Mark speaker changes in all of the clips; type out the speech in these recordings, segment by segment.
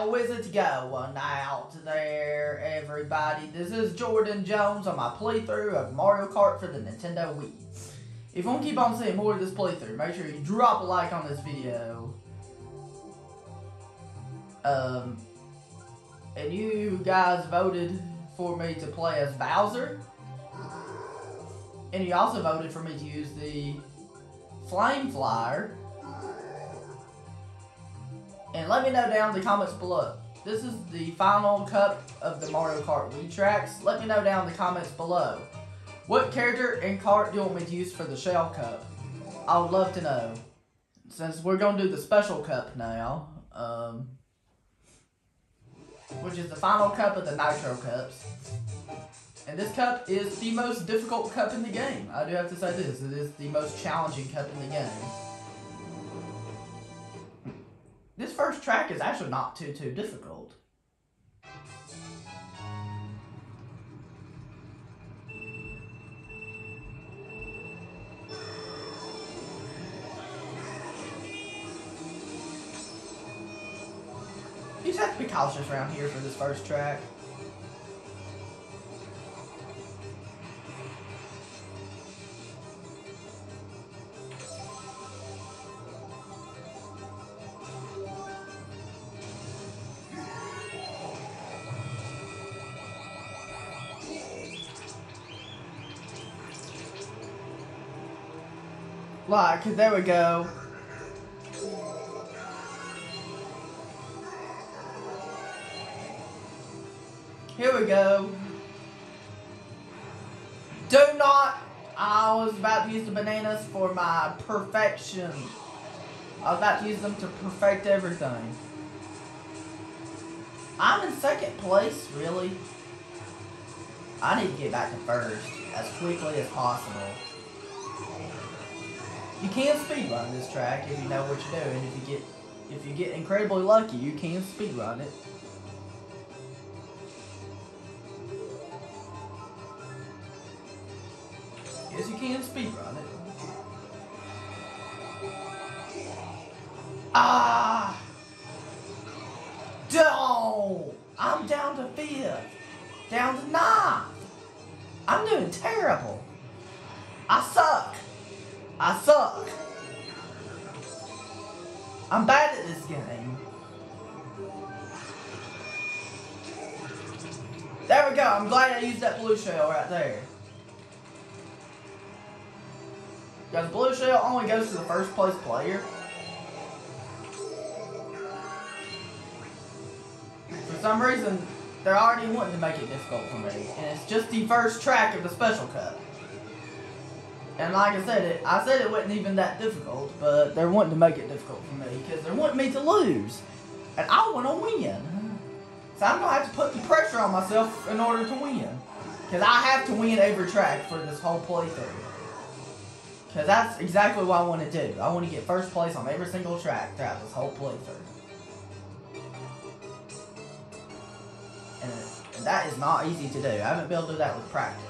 Speaker 1: How is it going out there, everybody? This is Jordan Jones on my playthrough of Mario Kart for the Nintendo Wii. If you want to keep on seeing more of this playthrough, make sure you drop a like on this video. Um, and you guys voted for me to play as Bowser. And you also voted for me to use the Flame Flyer. And let me know down in the comments below. This is the final cup of the Mario Kart Wii tracks. Let me know down in the comments below. What character and kart do you want me to use for the Shell Cup? I would love to know. Since we're going to do the Special Cup now. Um, which is the final cup of the Nitro Cups. And this cup is the most difficult cup in the game. I do have to say this. It is the most challenging cup in the game. This first track is actually not too, too difficult. You just have to be cautious around here for this first track. Cause there we go. Here we go. Do not. I was about to use the bananas for my perfection. I was about to use them to perfect everything. I'm in second place, really. I need to get back to first as quickly as possible. You can speedrun this track if you know what you're doing. If you get if you get incredibly lucky, you can speedrun it. Yes, you can speedrun it. Ah! Don't! I'm down to fifth. Down to ninth. I'm doing terrible. I suck. I'm bad at this game. There we go. I'm glad I used that blue shell right there. Because blue shell only goes to the first place player. For some reason, they're already wanting to make it difficult for me. And it's just the first track of the Special Cup. And like I said, it, I said it wasn't even that difficult, but they're wanting to make it difficult for me because they're wanting me to lose. And I want to win. So I'm going to have to put the pressure on myself in order to win. Because I have to win every track for this whole playthrough. Because that's exactly what I want to do. I want to get first place on every single track throughout this whole playthrough. And, that is not easy to do. I haven't been able to do that with practice.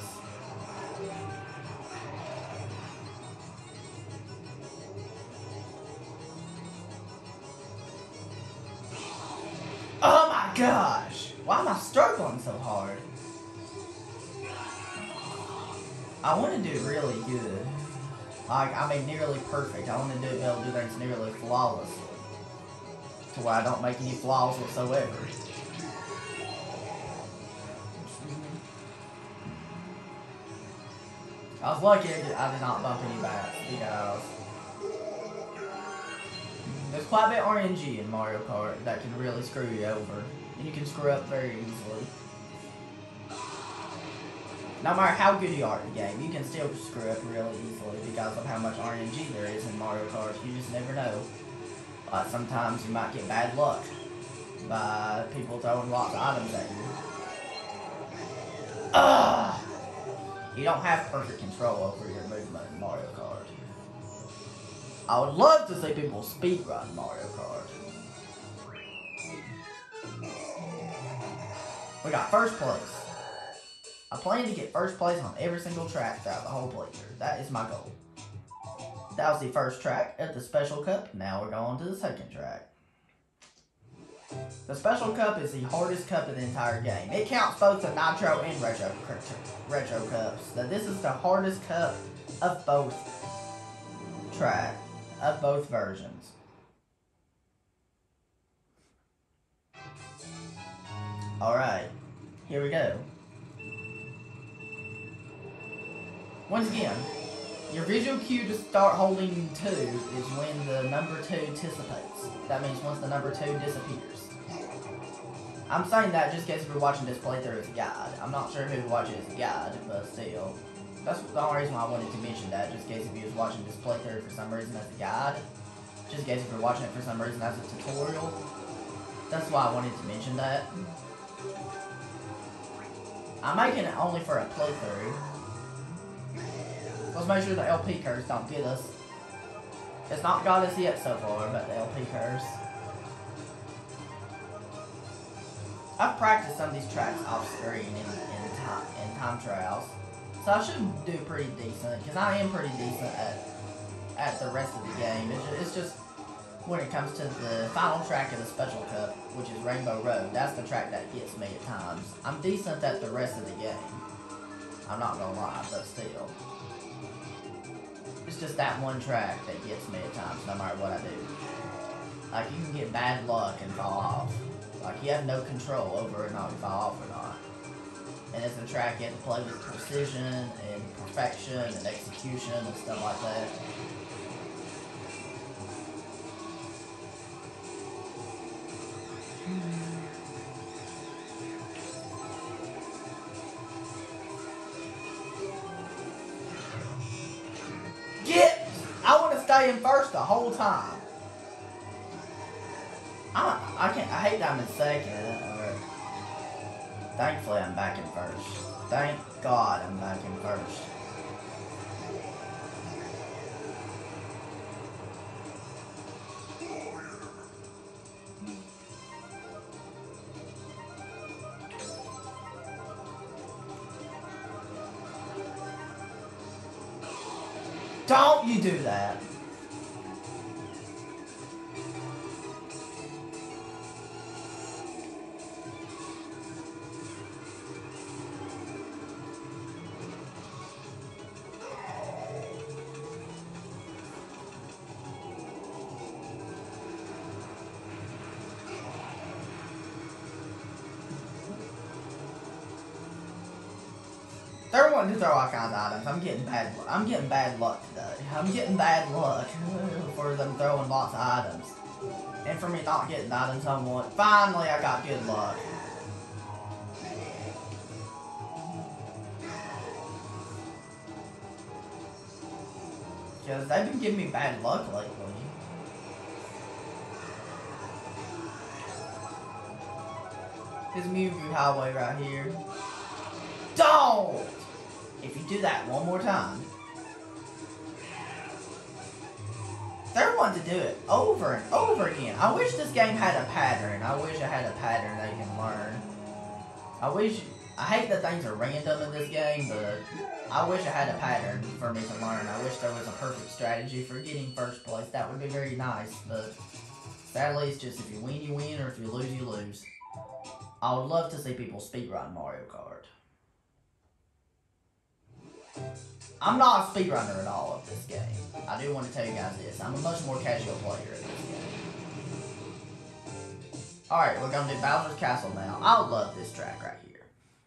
Speaker 1: Gosh! Why am I struggling so hard? I want to do really good. Like, I mean, nearly perfect. I want to do, be able to do things nearly flawlessly. To where I don't make any flaws whatsoever. I was lucky I did not bump any bats because there's quite a bit RNG in Mario Kart that can really screw you over. And you can screw up very easily. No matter how good you are in the game, you can still screw up really easily because of how much RNG there is in Mario Kart. You just never know. Sometimes you might get bad luck by people throwing lots items at you. Ugh! You don't have perfect control over your movement in Mario Kart. I would love to see people speedrun Mario Kart. We got first place. I plan to get first place on every single track throughout the whole playthrough. That is my goal. That was the first track of the Special Cup. Now we're going to the second track. The Special Cup is the hardest cup in the entire game. It counts both the Nitro and Retro, retro Cups. So this is the hardest cup of both track, of both versions. Alright, here we go. Once again, your visual cue to start holding 2 is when the number 2 dissipates. That means once the number 2 disappears. I'm saying that just in case if you're watching this playthrough as a guide. I'm not sure who watches as a guide, but still. That's the only reason why I wanted to mention that, just in case if you was watching this playthrough for some reason as a guide. Just in case if you're watching it for some reason as a tutorial. That's why I wanted to mention that. I'm making it only for a playthrough. Let's make sure the LP curves don't get us. It's not got us yet so far, but the LP curves. I've practiced some of these tracks off screen in, in, time, in time trials. So I should do pretty decent, because I am pretty decent at at the rest of the game. It's just, it's just when it comes to the final track of the Special Cup, which is Rainbow Road, that's the track that gets me at times. I'm decent at the rest of the game. I'm not gonna lie, but still. It's just that one track that gets me at times, no matter what I do. Like, you can get bad luck and fall off. Like, you have no control over it not fall off or not. And it's a track you have to play with precision and perfection and execution and stuff like that. Get! I want to stay in first the whole time. I I can't. I hate that I'm in second. Thankfully, I'm back in first. Thank God, I'm back in first. Do that. They're wanting to throw all kinds of items. I'm getting bad. I'm getting bad luck today. I'm getting bad luck for them throwing lots of items, and for me not getting items I want. Finally, I got good luck. Because they've been giving me bad luck lately. This Moonview Highway right here. Don't! If you do that one more time, do it over and over again. I wish this game had a pattern. I wish I had a pattern they can learn. I wish, I hate that things are random in this game, but I wish I had a pattern for me to learn. I wish there was a perfect strategy for getting first place. That would be very nice, but sadly it's just if you win, you win, or if you lose, you lose. I would love to see people speedrun Mario Kart. I'm not a speedrunner at all of this game. I do want to tell you guys this. I'm a much more casual player in this game. Alright, we're gonna do Bowser's Castle now. I love this track right here.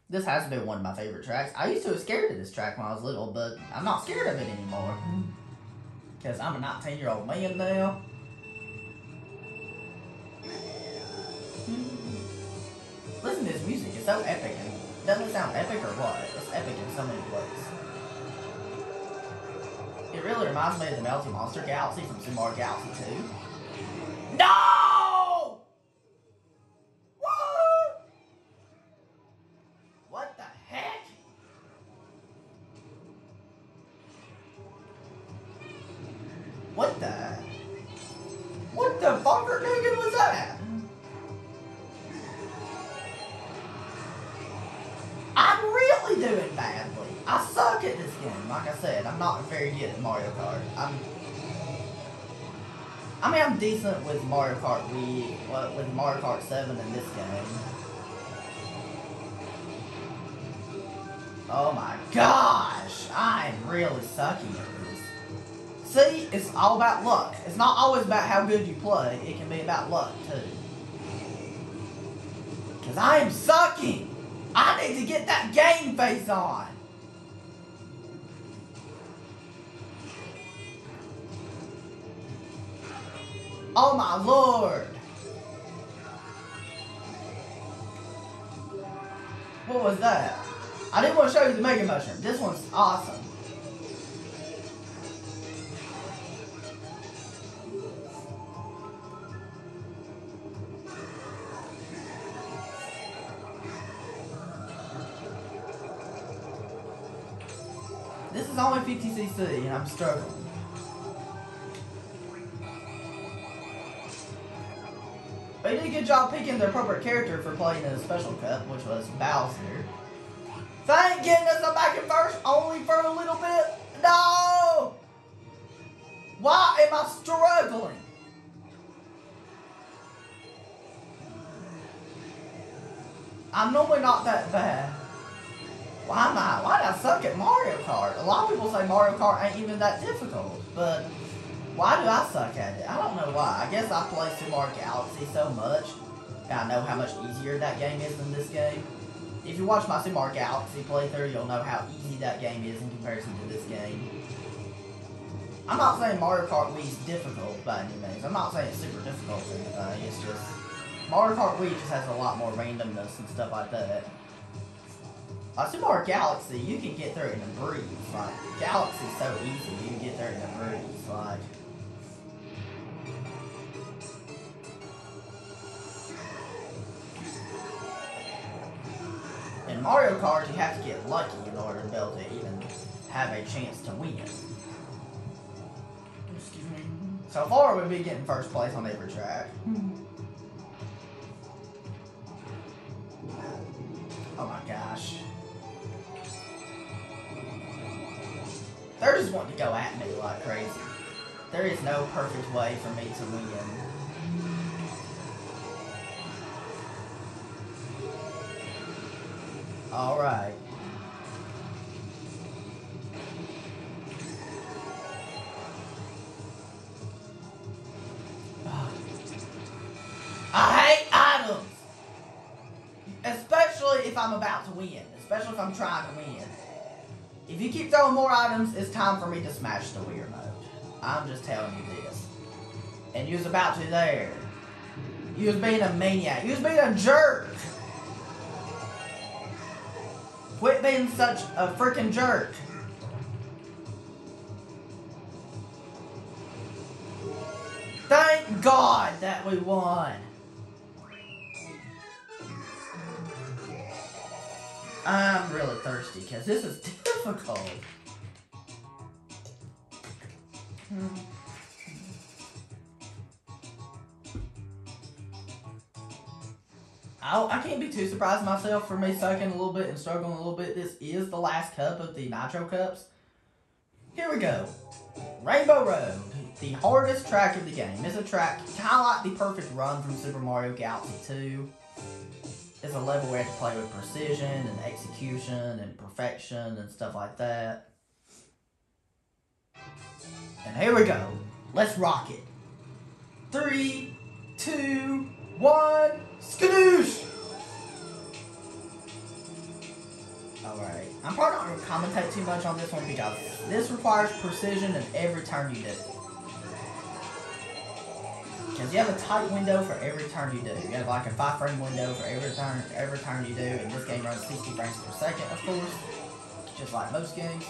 Speaker 1: This has been one of my favorite tracks. I used to be scared of this track when I was little, but I'm not scared of it anymore. Because I'm a 19 year old man now. Listen to this music, it's so epic. And doesn't sound epic or what? It's epic in so many ways. Really reminds me of the Melty Monster Galaxy from Super Mario Galaxy 2. No! Decent with Mario Kart Wii, well, uh, with Mario Kart 7 in this game. Oh my gosh, I am really sucking at this. See, it's all about luck. It's not always about how good you play, it can be about luck too. Because I am sucking! I need to get that game face on! Oh my lord! What was that? I didn't want to show you the Mega Mushroom. This one's awesome. This is only 50cc and I'm struggling. Good job picking the appropriate character for playing in the special cup, which was Bowser. Thank goodness I'm back in first, only for a little bit. No! Why am I struggling? I'm normally not that bad. Why am I? Why did I suck at Mario Kart? A lot of people say Mario Kart ain't even that difficult, but why do I suck at it? I don't know why. I guess I play Super Mario Galaxy so much, I know how much easier that game is than this game. If you watch my Super Mario Galaxy playthrough, you'll know how easy that game is in comparison to this game. I'm not saying Mario Kart Wii is difficult by any means. I'm not saying it's super difficult or anything. It's just Mario Kart Wii just has a lot more randomness and stuff like that. Uh, Super Mario Galaxy, you can get through it in a breeze. Like, Galaxy's so easy, you can get there in a breeze. Like, Mario Kart, you have to get lucky in order to be able to even have a chance to win. Excuse me. So far, we've been getting first place on every track. Hmm. Oh my gosh. They're just wanting to go at me like crazy. There is no perfect way for me to win. Alright. I hate items! Especially if I'm about to win. Especially if I'm trying to win. If you keep throwing more items, it's time for me to smash the weird mode. I'm just telling you this. And you was about to there. You was being a maniac. You was being a jerk. Being such a freaking jerk. Thank God that we won. I'm really thirsty because this is difficult. Hmm. I, I can't be too surprised myself for me sucking a little bit and struggling a little bit. This is the last cup of the Nitro Cups. Here we go. Rainbow Road, the hardest track of the game. It's a track kind of like the perfect run from Super Mario Galaxy 2. It's a level where you have to play with precision and execution and perfection and stuff like that. And here we go. Let's rock it. Three, two, one, skadoosh! Alright. I'm probably not going to commentate too much on this one because this requires precision in every turn you do. Because you have a tight window for every turn you do. You have like a 5 frame window for every turn every turn you do, and this game runs 60 frames per second, of course. Just like most games.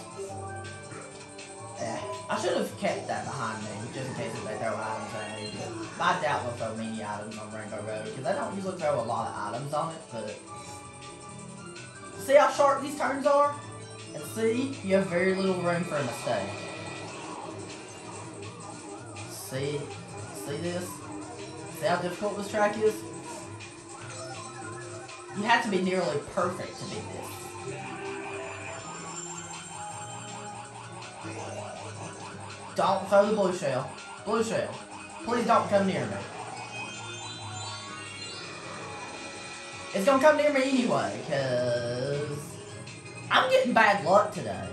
Speaker 1: Eh, I should have kept that behind me, just in case if they throw items at me. But I doubt they'll throw many items on Rainbow Road, because they don't usually throw a lot of items on it, but... See how sharp these turns are? And see, you have very little room for a mistake. See? See this? See how difficult this track is? You have to be nearly perfect to beat this. Don't throw the blue shell. Blue shell. Please don't come near me. It's gonna come near me anyway, cause I'm getting bad luck today.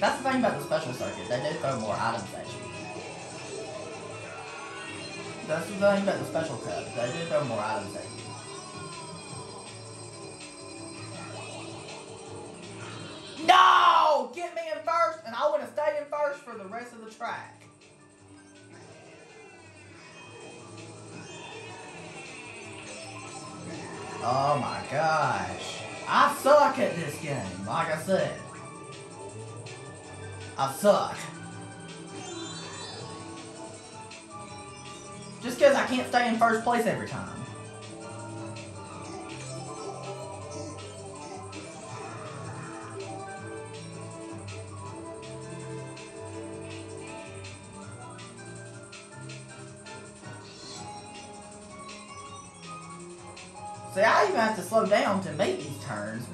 Speaker 1: That's the thing about the special circuit, they do throw more items at you. That's the thing about the special cup, they do throw more items at you. For the rest of the track. Oh my gosh. I suck at this game, like I said. I suck. Just because I can't stay in first place every time.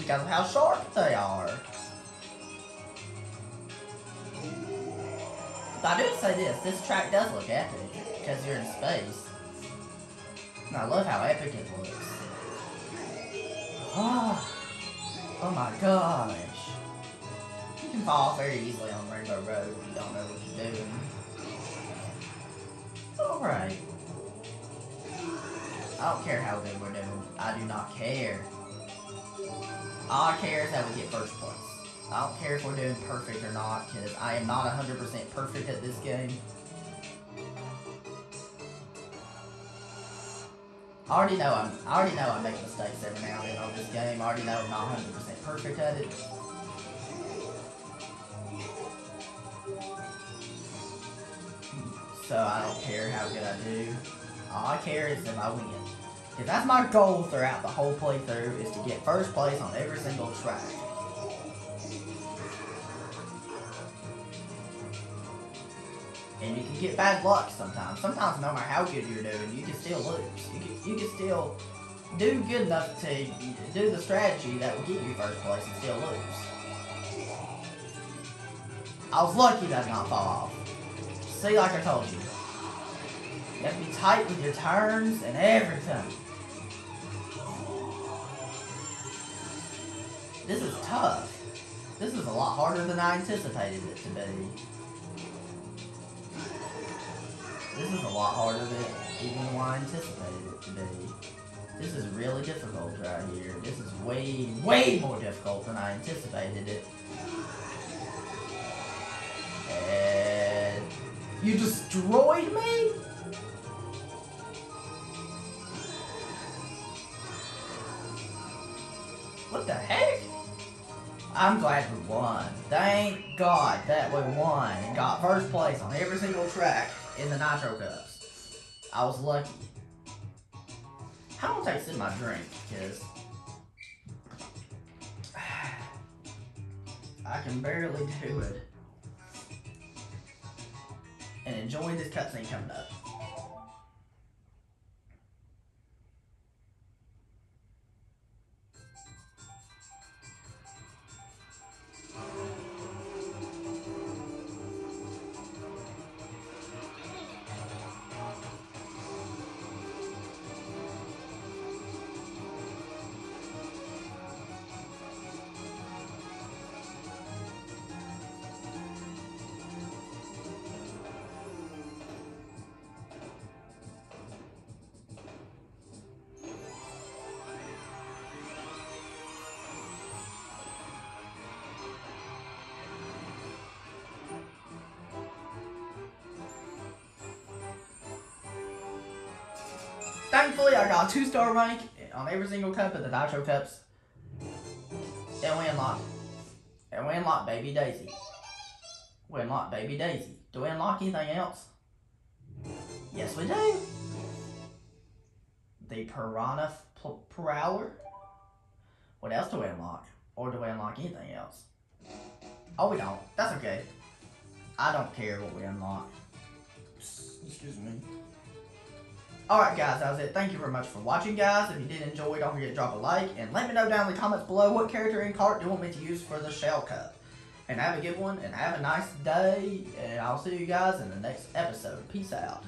Speaker 1: Because of how short they are. But I do say this, this track does look epic because you're in space. And I love how epic it looks. Oh, oh my gosh. You can fall off very easily on Rainbow Road if you don't know what you're doing. Alright. I don't care how good we're doing. I do not care. All I care is that we get first place. I don't care if we're doing perfect or not, because I am not 100% perfect at this game. I already know I'm I already know I make mistakes every now and then on this game. I already know I'm not 100% perfect at it. So I don't care how good I do. All I care is if I win. Because that's my goal throughout the whole playthrough is to get first place on every single track. And you can get bad luck sometimes. Sometimes no matter how good you're doing, you can still lose. You can, you can still do good enough to do the strategy that will get you first place and still lose. I was lucky that did not fall off. See, like I told you. You have to be tight with your turns and everything. This is tough. This is a lot harder than I anticipated it to be. This is a lot harder than even what I anticipated it to be. This is really difficult right here. This is way, way more difficult than I anticipated it. And you destroyed me? I'm glad we won. Thank God that we won and got first place on every single track in the Nitro Cups. I was lucky. How long take sip my drink? Because I can barely do it. And enjoy this cutscene coming up. Thankfully, I got a two-star rank on every single cup of the Nitro Cups. And we unlocked. And we unlocked Baby Daisy. We unlocked Baby Daisy. Do we unlock anything else? Yes, we do. The Piranha Prowler. What else do we unlock? Or do we unlock anything else? Oh, we don't. That's okay. I don't care what we unlock. Excuse me. Alright guys, that was it. Thank you very much for watching guys. If you did enjoy, don't forget to drop a like. And let me know down in the comments below what character in kart do you want me to use for the Shell Cup. And have a good one and have a nice day. And I'll see you guys in the next episode. Peace out.